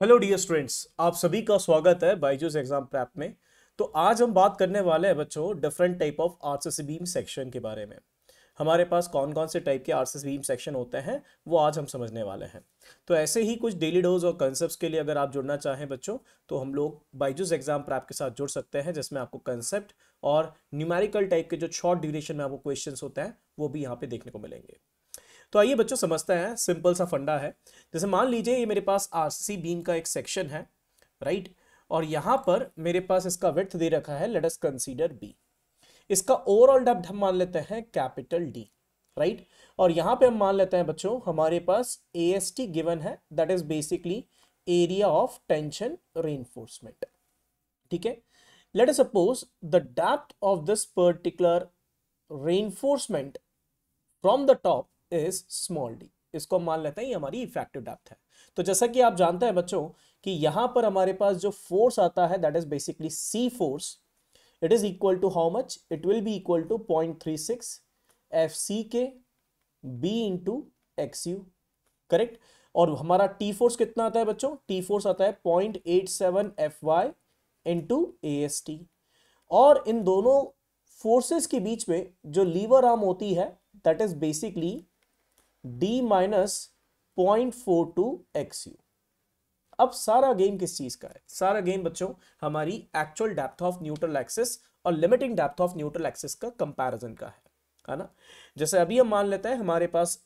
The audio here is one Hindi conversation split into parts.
हेलो डियर स्टूडेंट्स आप सभी का स्वागत है बाइजूस एग्ज़ाम प्रैप में। तो आज हम बात करने वाले हैं बच्चों different type of RCC beam section के बारे में। हमारे पास कौन कौन से टाइप के आरसीसी बीम सेक्शन होते हैं, वो आज हम समझने वाले हैं। तो ऐसे ही कुछ डेली डोज और कंसेप्ट के लिए अगर आप जुड़ना चाहें बच्चों तो हम लोग बाइजूस एग्ज़ाम प्रैप के साथ जुड़ सकते हैं, जिसमें आपको कंसेप्ट और न्यूमेरिकल टाइप के जो शॉर्ट ड्यूरेशन में आपको क्वेश्चन होते हैं, वो भी यहाँ पे देखने को मिलेंगे। तो आइए बच्चों समझते हैं सिंपल सा फंडा है। जैसे मान लीजिए ये मेरे पास आरसीसी बीम का एक सेक्शन है राइट और यहाँ पर मेरे पास इसका विथ दे रखा है लेट अस कंसीडर बी इसका ओवरऑल डेप्थ हम मान लेते हैं कैपिटल डी राइट और यहाँ पे हम मान लेते हैं बच्चों, हमारे पास ए एस टी गिवन है that is basically area of tension reinforcement ठीक है? Let us suppose the depth of this particular reinforcement from the top is small d इसको मान लेते हैं, ये हमारी इफ़ेक्टिव डेप्थ है। तो जैसा कि आप जानते हैं बच्चों कि यहाँ पर हमारे पास जो फोर्स आता है that is basically C force it is equal to how much it will be equal to point three six F C K B into X U correct और हमारा टी फोर्स कितना आता है बच्चों? टी फोर्स आता है point eight seven F Y into A S T और इन दोनों फोर्सेस के बीच में जो लीवर आर्म होती है that is basically D minus point four two X U अब सारा गेम किस चीज़ का है? सारा गेम बच्चों, हमारी actual depth of neutral axis और limiting depth of neutral axis का कंपैरिजन का है है ना? जैसे अभी हम मान लेते हैं, हमारे पास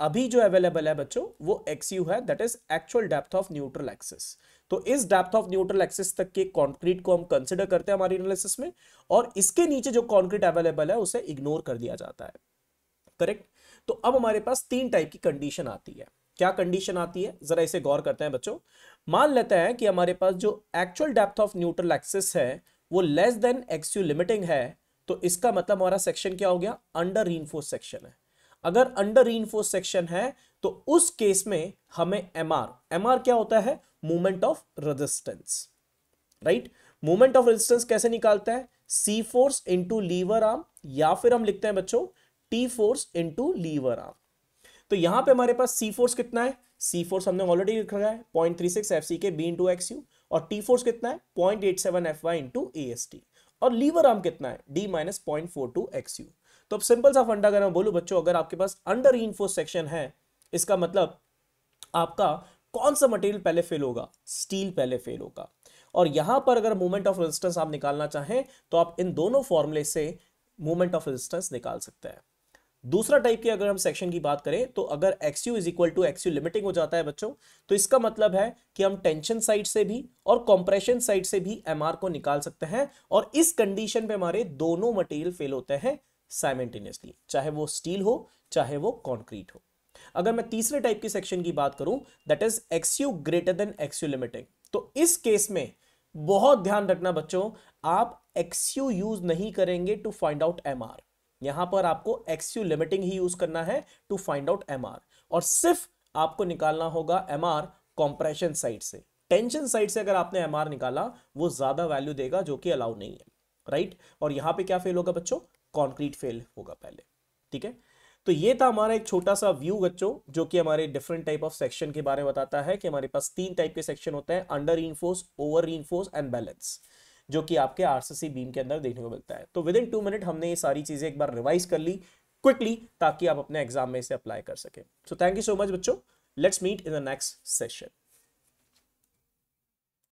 अभी जो अवेलेबल है बच्चों, वो एक्स यू है that is actual depth of neutral axis तो इस डेप्थ ऑफ़ न्यूट्रल एक्सिस तक के कॉन्क्रीट को हम कंसिडर करते हैं हमारी एनालिसिस में, और इसके नीचे जो कॉन्क्रीट अवेलेबल है, उसे इग्नोर कर दिया जाता है। करेक्ट? तो अब हमारे पास तीन टाइप की कंडीशन आती है। क्या कंडीशन आती है? जरा इसे गौर करते हैं बच्चों। मान लेते हैं कि हमारे पास जो actual depth of neutral axis है, वो लेस देन एक्सयू लिमिटिंग है तो इसका मतलब हमारा सेक्शन क्या हो गया? अंडर रीइंफोर्स सेक्शन है। अगर अंडर रीइंफोर्स सेक्शन है तो उस केस में हमें एमआर एमआर क्या होता है? Movement of resistance right movement of resistance कैसे निकालता है? C force into lever arm या फिर हम लिखते हैं बच्चों T force into lever arm तो यहाँ पे हमारे पास सी फोर्स कितना है? सी फोर्स हमने ऑलरेडी लिखा है point three six F C K B into X U और टी फोर्स कितना है? Point eight seven F Y into A S T और लीवर आर्म कितना है? D minus point four two X U तो अब सिंपल सा फंडा अगर मैं बोलूँ, बच्चों, अगर आपके पास अंडर इनफोर्स सेक्शन है, इसका मतलब आपका कौन सा मटेरियल पहले फेल होगा? स्टील पहले फेल होगा। और यहाँ पर अगर मूवमेंट ऑफ़ रेजिस्टेंस आप निकालना चाहें तो आप इन दोनों फॉर्मुले से मूवमेंट ऑफ़ रेजिस्टेंस निकाल सकते हैं। दूसरा टाइप की अगर हम सेक्शन की बात करें तो अगर X U is equal to X U limiting हो जाता है बच्चों तो इसका मतलब है कि हम टेंशन साइड से भी और कंप्रेशन साइड से भी एमआर को निकाल सकते हैं और इस कंडीशन पे हमारे दोनों मटेरियल फेल होते हैं साइमेंटेनियसली चाहे वो स्टील हो, चाहे वो कॉन्क्रीट हो। अगर मैं तीसरे टाइप की सेक्शन की बात करूँ that is X U greater than X U limiting तो इस केस में बहुत ध्यान रखना बच्चों, आप एक्स यू यूज़ नहीं करेंगे टू फाइंड आउट एमआर यहाँ पर आपको एक्सयू लिमिटिंग ही यूज़ करना है टू फाइंड आउट एमआर और सिर्फ़ आपको निकालना होगा एमआर कॉम्प्रेशन साइड से। टेंशन साइड से अगर आपने एमआर निकाला, वो ज़्यादा वैल्यू देगा जो कि अलाउ नहीं है। Right right? और यहाँ पे क्या फेल होगा बच्चों? कॉन्क्रीट फेल होगा पहले। ठीक है? तो ये था हमारा एक छोटा सा व्यू बच्चों, जो कि हमारे डिफरेंट टाइप ऑफ़ सेक्शन के बारे में बताता है कि हमारे पास तीन टाइप के सेक्शन होते हैं under reinforce over reinforce and balance जो कि आपके आरसीसी बीम के अंदर देखने को मिलता है। तो विद इन टू मिनट हमने ये सारी चीज़ें एक बार रिवाइज कर ली क्विकली ताकि आप अपने एग्ज़ाम में इसे अप्लाई कर सके। So thank you so much बच्चों। Let's meet in the next session